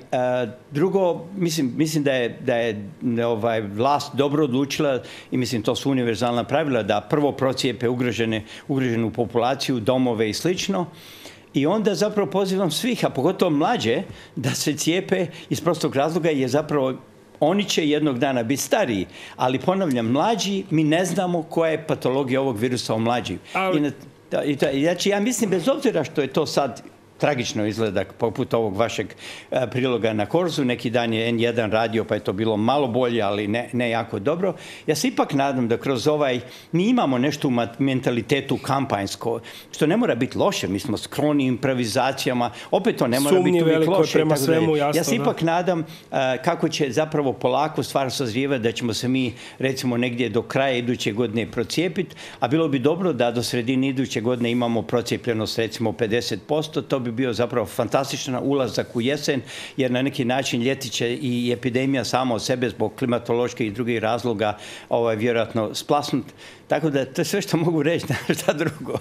[SPEAKER 8] drugo, mislim, mislim da je, da je ovaj, vlast dobro odlučila i mislim to su univerzalna pravila da prvo procijepe ugrožene, ugroženu populaciju, domove i slično. I onda zapravo pozivam svih, a pogotovo mlađe, da se cijepe iz prostog razloga jer zapravo oni će jednog dana biti stariji, ali ponavljam, mlađi, mi ne znamo koja je patologija ovog virusa u mlađi. I na- da, i i znači, ja mislim, bez obzira što je to sad tragično izgleda poput ovog vašeg e, priloga na Korzu. Neki dan je N1 radio pa je to bilo malo bolje, ali ne, ne jako dobro. Ja se ipak nadam da kroz ovaj, mi imamo nešto u mentalitetu kampanjsko, što ne mora biti loše, mi smo skroni improvizacijama, opet to ne mora
[SPEAKER 1] Sumnji
[SPEAKER 8] biti uvijek loše.
[SPEAKER 1] prema svemu,
[SPEAKER 8] ja
[SPEAKER 1] jasno,
[SPEAKER 8] se
[SPEAKER 1] da.
[SPEAKER 8] ipak nadam a, kako će zapravo polako stvar sazrijevati da ćemo se mi recimo negdje do kraja iduće godine procijepiti, a bilo bi dobro da do sredine iduće godine imamo procijepljenost recimo 50%, to bi bio zapravo fantastičan ulazak u jesen, jer na neki način ljeti će i epidemija sama od sebe zbog klimatoloških i drugih razloga ovaj, vjerojatno splasnut. Tako da to je sve što mogu reći, šta drugo.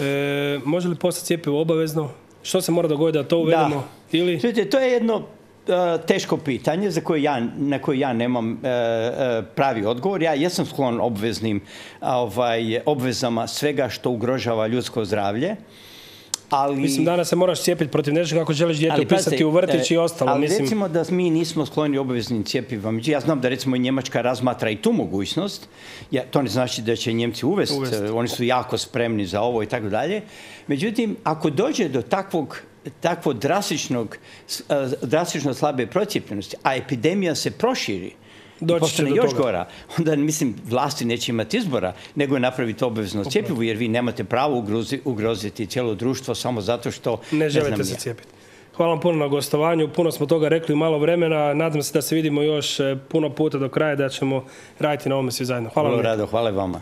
[SPEAKER 1] E, može li postati cjepivo obavezno? Što se mora dogoditi da to uvedemo? Ili...
[SPEAKER 8] Čujte, to je jedno e, teško pitanje za koje ja, na koje ja nemam e, e, pravi odgovor. Ja jesam sklon obveznim ovaj, obvezama svega što ugrožava ljudsko zdravlje. Ali,
[SPEAKER 1] Mislim, danas se moraš cijepiti protiv nečega ako želiš dijete upisati u vrtić i
[SPEAKER 8] e,
[SPEAKER 1] ostalo.
[SPEAKER 8] Ali
[SPEAKER 1] Mislim,
[SPEAKER 8] recimo da mi nismo skloni obaveznim cjepivama. Ja znam da recimo Njemačka razmatra i tu mogućnost. Ja, to ne znači da će Njemci uvesti.
[SPEAKER 1] Uvesti.
[SPEAKER 8] Oni su jako spremni za ovo i tako dalje. Međutim, ako dođe do takvog takvo drastičnog, e, drastično slabe procijepljenosti, a epidemija se proširi,
[SPEAKER 1] Doći će
[SPEAKER 8] postane
[SPEAKER 1] do
[SPEAKER 8] još
[SPEAKER 1] toga.
[SPEAKER 8] gora, onda mislim vlasti neće imati izbora nego je napraviti obvezno cjepivo jer vi nemate pravo ugrozi- ugroziti cijelo društvo samo zato što
[SPEAKER 1] ne želite
[SPEAKER 8] znam
[SPEAKER 1] se cijepiti. Hvala vam puno na gostovanju, puno smo toga rekli u malo vremena. Nadam se da se vidimo još e, puno puta do kraja, da ćemo raditi na ovome svi zajedno. Hvala
[SPEAKER 8] Vrlo
[SPEAKER 1] vam.
[SPEAKER 8] rado, hvala vama.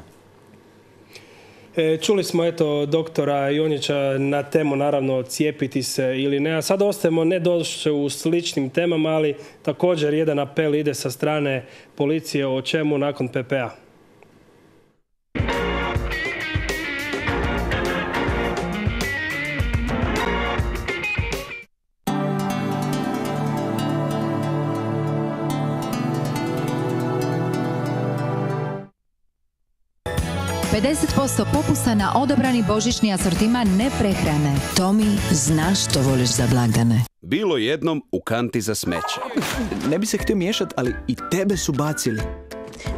[SPEAKER 1] E, Čuli smo eto doktora Jonjića na temu naravno cijepiti se ili ne, a sad ostajemo ne došli u sličnim temama, ali također jedan apel ide sa strane policije o čemu nakon PPA.
[SPEAKER 17] Pedeset posto popusta na odabrani božićni asortiman neprehrane.
[SPEAKER 18] Tomi, znaš što voliš za blagdane.
[SPEAKER 19] Bilo jednom u kanti za smeće.
[SPEAKER 20] Ne bi se htio miješati, ali i tebe su bacili.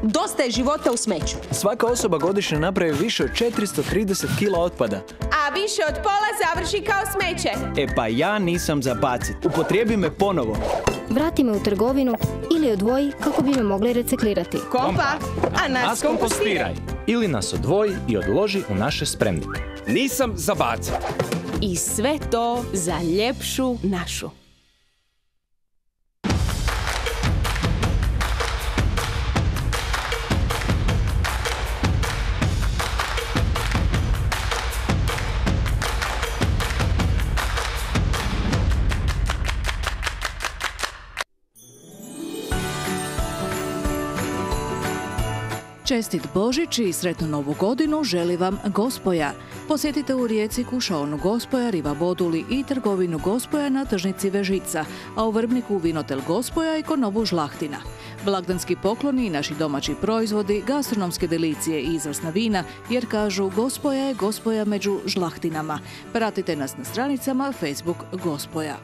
[SPEAKER 21] Dosta je života u smeću.
[SPEAKER 20] Svaka osoba godišnje napravi više od 430 kila otpada.
[SPEAKER 21] A više od pola završi kao smeće.
[SPEAKER 20] E pa ja nisam za bacit. Upotrijebi me ponovo.
[SPEAKER 22] Vrati me u trgovinu ili odvoji kako bi me mogli reciklirati.
[SPEAKER 21] Kompa, a nas kompostiraj.
[SPEAKER 23] Ili nas odvoji i odloži u naše spremnike.
[SPEAKER 19] Nisam za bacit.
[SPEAKER 21] I sve to za ljepšu našu.
[SPEAKER 24] Čestit Božić i sretnu novu godinu želi vam Gospoja. Posjetite u Rijeci kušaonu Gospoja, Riva Boduli i trgovinu Gospoja na tržnici Vežica, a u Vrbniku Vinotel Gospoja i Konovu Žlahtina. Blagdanski pokloni i naši domaći proizvodi, gastronomske delicije i izvrsna vina, jer kažu Gospoja je Gospoja među žlahtinama. Pratite nas na stranicama Facebook Gospoja.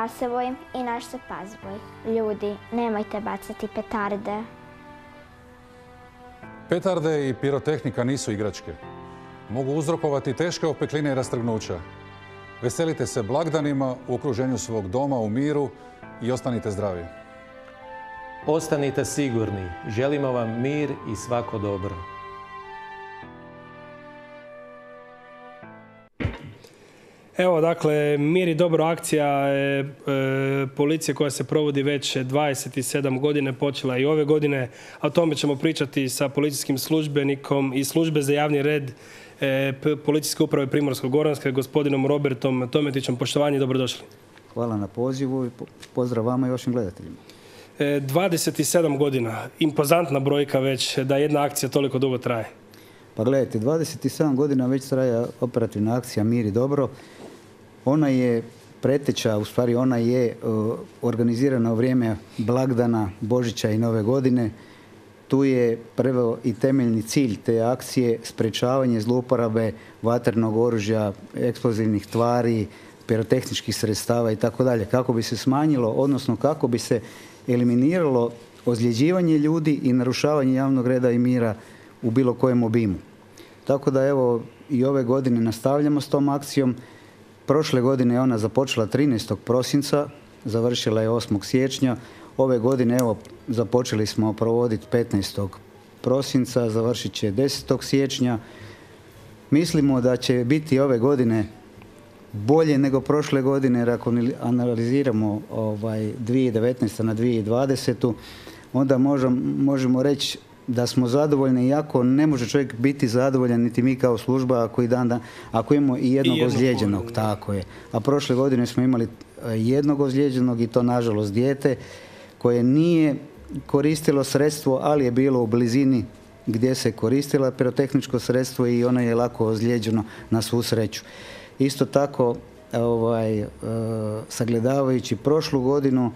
[SPEAKER 25] Ja se bojim i naš se pas boji. Ljudi, nemojte bacati petarde.
[SPEAKER 26] Petarde i pirotehnika nisu igračke. Mogu uzrokovati teške opekline i rastrgnuća. Veselite se blagdanima u okruženju svog doma u miru i ostanite zdravi.
[SPEAKER 27] Ostanite sigurni. Želimo vam mir i svako dobro.
[SPEAKER 1] Evo, dakle, Mir i dobro akcija je e, policije koja se provodi već 27 godine, počela i ove godine. A o tome ćemo pričati sa policijskim službenikom i službe za javni red e, Policijske uprave Primorsko-Goranske, gospodinom Robertom Tometićem. Poštovanje i dobrodošli.
[SPEAKER 28] Hvala na pozivu i pozdrav vama i vašim gledateljima.
[SPEAKER 1] 27 e, godina, impozantna brojka već da jedna akcija toliko dugo traje.
[SPEAKER 28] Pa gledajte, 27 godina već traje operativna akcija Mir i dobro. Ona je preteča, u stvari ona je e, organizirana u vrijeme blagdana Božića i Nove godine. Tu je prvo i temeljni cilj te akcije sprečavanje zlouporabe vaternog oružja, eksplozivnih tvari, pirotehničkih sredstava i tako dalje. Kako bi se smanjilo, odnosno kako bi se eliminiralo ozljeđivanje ljudi i narušavanje javnog reda i mira u bilo kojem obimu. Tako da evo i ove godine nastavljamo s tom akcijom. Prošle godine je ona započela 13. prosinca, završila je 8. siječnja. Ove godine evo započeli smo provoditi 15. prosinca, završit će 10. siječnja. Mislimo da će biti ove godine bolje nego prošle godine jer ako analiziramo ovaj 2019. na 2020. onda možemo, možemo reći da smo zadovoljni iako ne može čovjek biti zadovoljan niti mi kao služba ako, i dan, ako imamo i jednog I ozlijeđenog, tako je. A prošle godine smo imali e, jednog ozlijeđenog i to nažalost dijete koje nije koristilo sredstvo, ali je bilo u blizini gdje se koristila pirotehničko sredstvo i ono je lako ozlijeđeno na svu sreću. Isto tako, ovaj, e, sagledavajući prošlu godinu,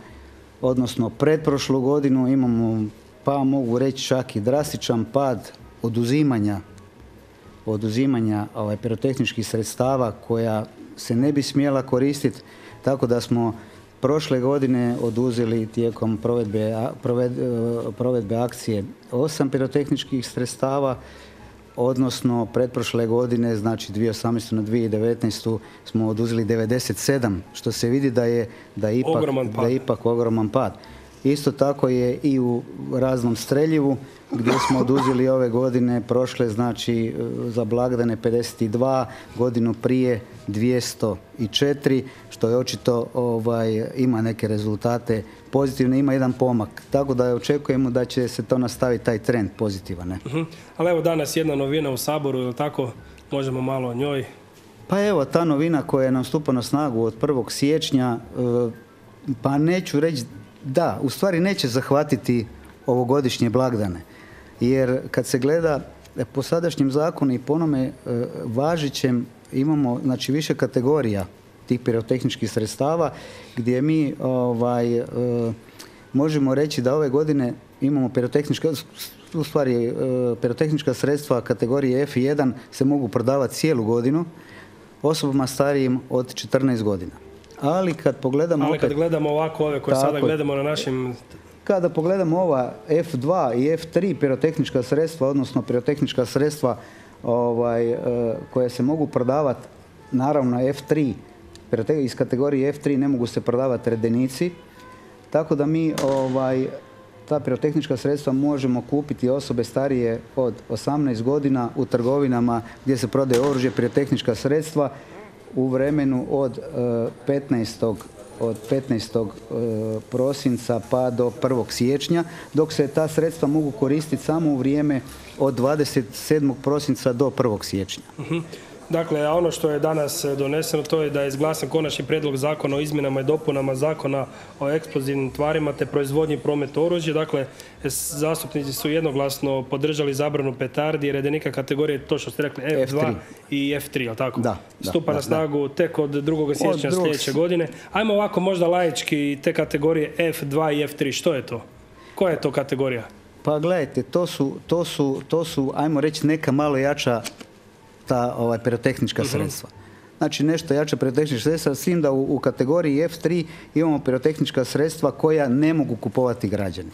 [SPEAKER 28] odnosno pretprošlu godinu, imamo pa mogu reći čak i drastičan pad oduzimanja oduzimanja ovaj, pirotehničkih sredstava koja se ne bi smjela koristiti, tako da smo prošle godine oduzeli tijekom provedbe, provedbe akcije osam pirotehničkih sredstava, odnosno pretprošle godine, znači 2018. na 2019. smo oduzeli 97, što se vidi da je, da ipak, da je ipak ogroman pad. Isto tako je i u raznom streljivu gdje smo oduzeli ove godine, prošle znači za blagdane 52, godinu prije 204, što je očito ovaj, ima neke rezultate pozitivne, ima jedan pomak. Tako da očekujemo da će se to nastaviti, taj trend pozitivan. Ne?
[SPEAKER 1] Uh Ali evo danas jedna novina u Saboru, ili tako? Možemo malo o njoj.
[SPEAKER 28] Pa evo, ta novina koja nam stupa na snagu od 1. siječnja, e, pa neću reći da, u stvari neće zahvatiti ovogodišnje blagdane. Jer kad se gleda po sadašnjem zakonu i po onome e, važećem imamo znači više kategorija tih pirotehničkih sredstava gdje mi ovaj, e, možemo reći da ove godine imamo pirotehnička u stvari e, pirotehnička sredstva kategorije F1 se mogu prodavati cijelu godinu osobama starijim od 14 godina. Ali kad pogledamo...
[SPEAKER 1] Ali kad gledamo ovako ove koje sada gledamo na našim...
[SPEAKER 28] Kada pogledamo ova F2 i F3 pirotehnička sredstva, odnosno pirotehnička sredstva ovaj, e, koje se mogu prodavati, naravno F3, iz kategorije F3 ne mogu se prodavati redenici, tako da mi ovaj, ta pirotehnička sredstva možemo kupiti osobe starije od 18 godina u trgovinama gdje se prodaje oružje, pirotehnička sredstva u vremenu od 15. E, od 15. E, prosinca pa do 1. siječnja, dok se ta sredstva mogu koristiti samo u vrijeme od 27. prosinca do 1. siječnja.
[SPEAKER 1] Dakle, a ono što je danas e, doneseno to je da je izglasan konačni predlog zakona o izmjenama i dopunama zakona o eksplozivnim tvarima te proizvodnji prometu oružja. Dakle, zastupnici su jednoglasno podržali zabranu petardi i redenika kategorije, to što ste rekli, F2 i F3, ali tako?
[SPEAKER 28] Da.
[SPEAKER 1] Stupa na snagu tek od 2. siječnja sljedeće godine. Ajmo ovako možda laički te kategorije F2 i F3. Što je to? Koja je to kategorija?
[SPEAKER 28] Pa gledajte, to su, to su, to su ajmo reći, neka malo jača ta ovaj, pirotehnička mhm. sredstva. Znači nešto jače pirotehnička sredstva, s tim da u, u kategoriji F3 imamo pirotehnička sredstva koja ne mogu kupovati građani.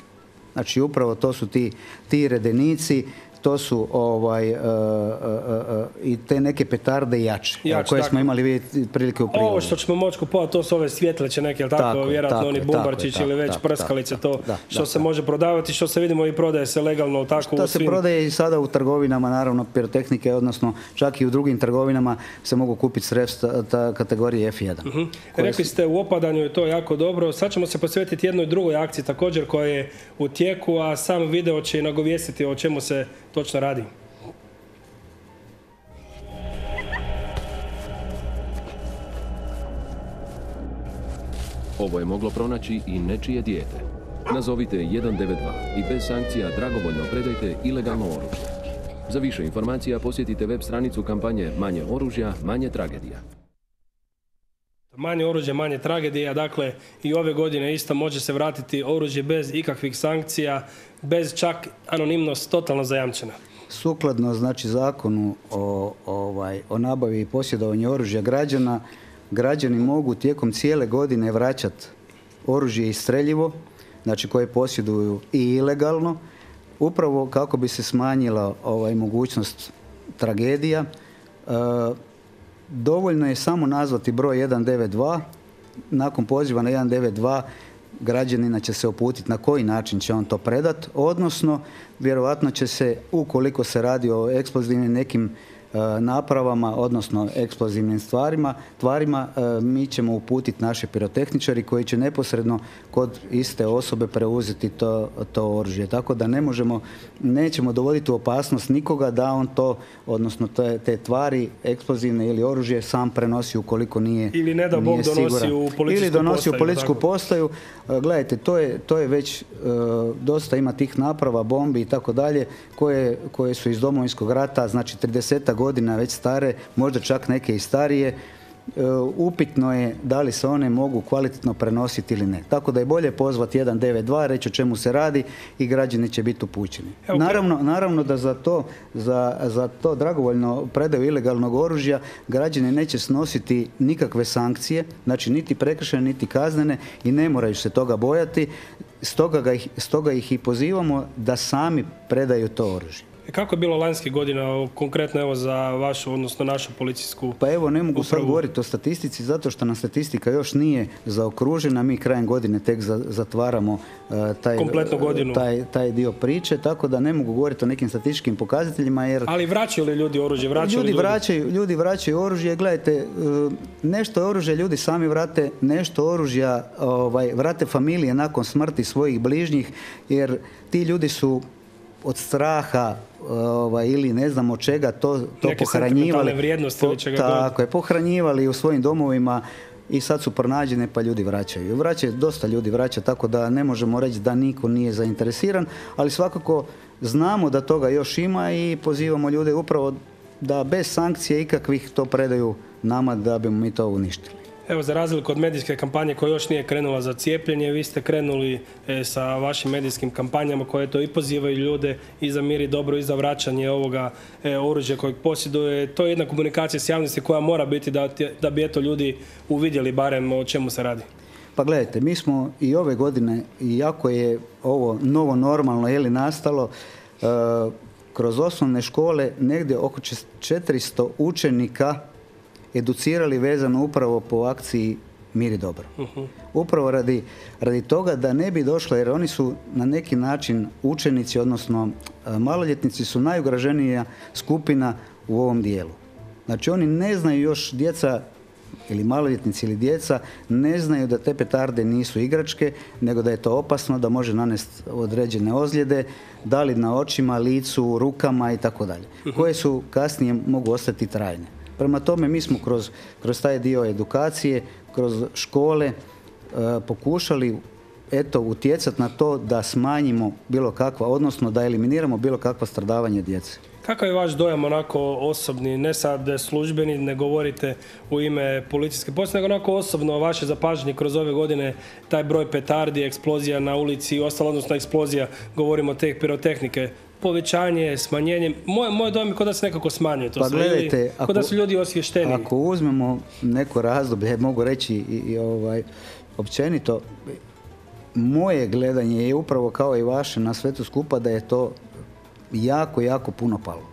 [SPEAKER 28] Znači upravo to su ti, ti redenici, to su ovaj, uh, uh, uh, i te neke petarde jače,
[SPEAKER 1] Jače,
[SPEAKER 28] koje
[SPEAKER 1] tako.
[SPEAKER 28] smo imali vidjeti prilike u prilogu.
[SPEAKER 1] Ovo što ćemo moći kupovati, to su ove svjetleće neke, tako?
[SPEAKER 28] Tako je,
[SPEAKER 1] Vjerojatno
[SPEAKER 28] tako
[SPEAKER 1] oni bumbarčići
[SPEAKER 28] tako
[SPEAKER 1] ili već
[SPEAKER 28] tako,
[SPEAKER 1] prskalice,
[SPEAKER 28] tako,
[SPEAKER 1] to
[SPEAKER 28] da,
[SPEAKER 1] što
[SPEAKER 28] da,
[SPEAKER 1] se
[SPEAKER 28] da.
[SPEAKER 1] može prodavati, što se vidimo i prodaje se legalno tako
[SPEAKER 28] To
[SPEAKER 1] u
[SPEAKER 28] se
[SPEAKER 1] svim...
[SPEAKER 28] prodaje i sada u trgovinama, naravno, pirotehnike, odnosno čak i u drugim trgovinama se mogu kupiti sredstva ta kategorije F1.
[SPEAKER 1] Mhm.
[SPEAKER 28] koje
[SPEAKER 1] Rekli ste u opadanju je to jako dobro. Sad ćemo se posvetiti jednoj drugoj akciji također koja je u tijeku, a sam video će i nagovijestiti o čemu se točno radi.
[SPEAKER 29] Ovo je moglo pronaći i nečije dijete. Nazovite 192 i bez sankcija dragovoljno predajte ilegalno oružje. Za više informacija posjetite web stranicu kampanje Manje oružja, manje tragedija.
[SPEAKER 1] Manje oružje, manje tragedija. Dakle, i ove godine isto može se vratiti oružje bez ikakvih sankcija, bez čak anonimnost totalno zajamčena.
[SPEAKER 28] Sukladno znači zakonu o, ovaj, o nabavi i posjedovanju oružja građana, građani mogu tijekom cijele godine vraćati oružje i streljivo, znači koje posjeduju i ilegalno, upravo kako bi se smanjila ovaj, mogućnost tragedija. E, dovoljno je samo nazvati broj 192, nakon poziva na 192 građanina će se uputiti na koji način će on to predat, odnosno vjerojatno će se, ukoliko se radi o eksplozivnim nekim napravama, odnosno eksplozivnim stvarima, tvarima, e, mi ćemo uputiti naše pirotehničari koji će neposredno kod iste osobe preuzeti to, to oružje. Tako da ne možemo, nećemo dovoditi u opasnost nikoga da on to, odnosno te, te tvari eksplozivne ili oružje sam prenosi ukoliko nije
[SPEAKER 1] Ili ne da Bog donosi
[SPEAKER 28] siguran.
[SPEAKER 1] u policijsku
[SPEAKER 28] Ili donosi u policijsku
[SPEAKER 1] tako.
[SPEAKER 28] postaju. E, Gledajte, to je, to je već dosta ima tih naprava, bombi i tako dalje koje, koje su iz domovinskog rata, znači 30 godina već stare, možda čak neke i starije. E, upitno je da li se one mogu kvalitetno prenositi ili ne. Tako da je bolje pozvati 192, reći o čemu se radi i građani će biti upućeni. Naravno, naravno da za to, za, za to dragovoljno predaju ilegalnog oružja građani neće snositi nikakve sankcije, znači niti prekršajne, niti kaznene i ne moraju se toga bojati. Stoga, ga ih, stoga ih i pozivamo da sami predaju to oružje.
[SPEAKER 1] Kako je bilo lanjske godine, konkretno evo za vašu, odnosno našu policijsku
[SPEAKER 28] Pa evo ne mogu sad govoriti o statistici zato što nam statistika još nije zaokružena. Mi krajem godine tek za- zatvaramo uh, taj,
[SPEAKER 1] godinu.
[SPEAKER 28] taj, taj dio priče, tako da ne mogu govoriti o nekim statističkim pokazateljima jer
[SPEAKER 1] Ali vraćaju li ljudi oružje? Vraćaju
[SPEAKER 28] ljudi vraćaju, ljudi vraćaju oružje. Gledajte, uh, nešto oružja ljudi sami vrate, nešto oružja ovaj, vrate familije nakon smrti svojih bližnjih jer ti ljudi su od straha ovaj, ili ne znam od čega to, to
[SPEAKER 1] Neke
[SPEAKER 28] pohranjivali.
[SPEAKER 1] vrijednosti ili čega god.
[SPEAKER 28] Tako je, pohranjivali u svojim domovima i sad su pronađene pa ljudi vraćaju. Vraćaju, dosta ljudi vraća, tako da ne možemo reći da niko nije zainteresiran, ali svakako znamo da toga još ima i pozivamo ljude upravo da bez sankcije ikakvih to predaju nama da bi mi to uništili.
[SPEAKER 1] Evo, za razliku od medijske kampanje koja još nije krenula za cijepljenje, vi ste krenuli e, sa vašim medijskim kampanjama koje to i pozivaju ljude i za mir i dobro i za vraćanje ovoga e, oružja kojeg posjeduje. To je jedna komunikacija s javnosti koja mora biti da, da bi eto ljudi uvidjeli barem o čemu se radi.
[SPEAKER 28] Pa gledajte, mi smo i ove godine, iako je ovo novo normalno je li nastalo, e, kroz osnovne škole negdje oko čes- 400 učenika educirali vezano upravo po akciji Mir i dobro. Upravo radi, radi toga da ne bi došlo, jer oni su na neki način učenici, odnosno e, maloljetnici su najugroženija skupina u ovom dijelu. Znači oni ne znaju još djeca ili maloljetnici ili djeca ne znaju da te petarde nisu igračke, nego da je to opasno, da može nanesti određene ozljede, da li na očima, licu, rukama i tako dalje, koje su kasnije mogu ostati trajne. Prema tome mi smo kroz, kroz taj dio edukacije, kroz škole e, pokušali eto utjecati na to da smanjimo bilo kakva, odnosno da eliminiramo bilo kakva stradavanje djece.
[SPEAKER 1] Kakav je vaš dojam onako osobni, ne sad službeni, ne govorite u ime policijske postaje, nego onako osobno vaše zapažnje kroz ove godine, taj broj petardi, eksplozija na ulici i ostalo, odnosno eksplozija, govorimo te pirotehnike, povećanje, smanjenje. Moj, moj dojam je kod da se nekako smanjuje to
[SPEAKER 28] Pa gledajte,
[SPEAKER 1] kod da su ljudi osvješteni.
[SPEAKER 28] Ako uzmemo neko razdoblje, mogu reći i, i ovaj, općenito, moje gledanje je upravo kao i vaše na svetu skupa da je to jako, jako puno palo.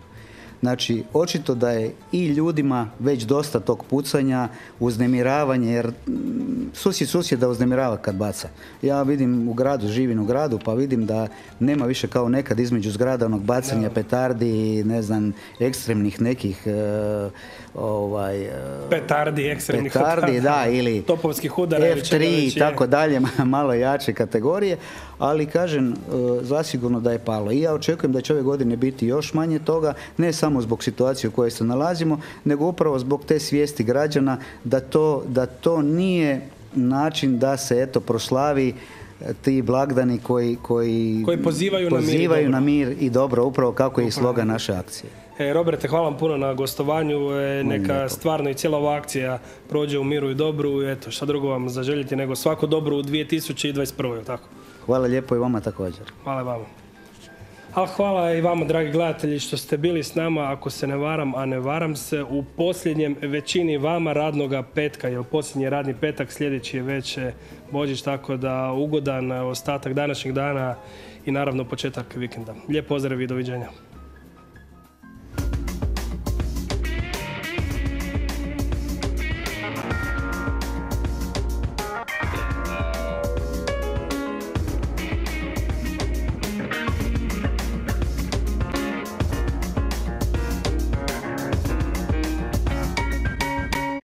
[SPEAKER 28] Znači, očito da je i ljudima već dosta tog pucanja, uznemiravanje, jer mm, susjed susjeda uznemirava kad baca. Ja vidim u gradu, živim u gradu, pa vidim da nema više kao nekad između zgrada onog bacanja petardi, ne znam, ekstremnih nekih e, ovaj, e,
[SPEAKER 1] Petardi, ekstremnih
[SPEAKER 28] petardi, da, ili
[SPEAKER 1] topovskih udara. većina
[SPEAKER 28] F3
[SPEAKER 1] već
[SPEAKER 28] i tako dalje, malo jače kategorije, ali kažem, e, zasigurno da je palo. I ja očekujem da će ove godine biti još manje toga, ne samo zbog situacije u kojoj se nalazimo, nego upravo zbog te svijesti građana da to, da to nije način da se eto proslavi e, ti blagdani koji, koji,
[SPEAKER 1] Koji pozivaju na mir
[SPEAKER 28] pozivaju na mir i dobro, upravo kako je i sloga naše akcije.
[SPEAKER 1] E, Roberte, hvala vam puno na gostovanju. E, neka stvarno i cijela ova akcija prođe u miru i dobru. Eto, šta drugo vam zaželjeti nego svako dobro u 2021. jel tako?
[SPEAKER 28] Hvala lijepo i vama također.
[SPEAKER 1] Hvala vama. A hvala i vama, dragi gledatelji, što ste bili s nama, ako se ne varam, a ne varam se, u posljednjem većini vama radnoga petka, jer posljednji radni petak, sljedeći je već e, Božić, tako da ugodan ostatak današnjeg dana i naravno početak vikenda. Lijep pozdrav i doviđenja.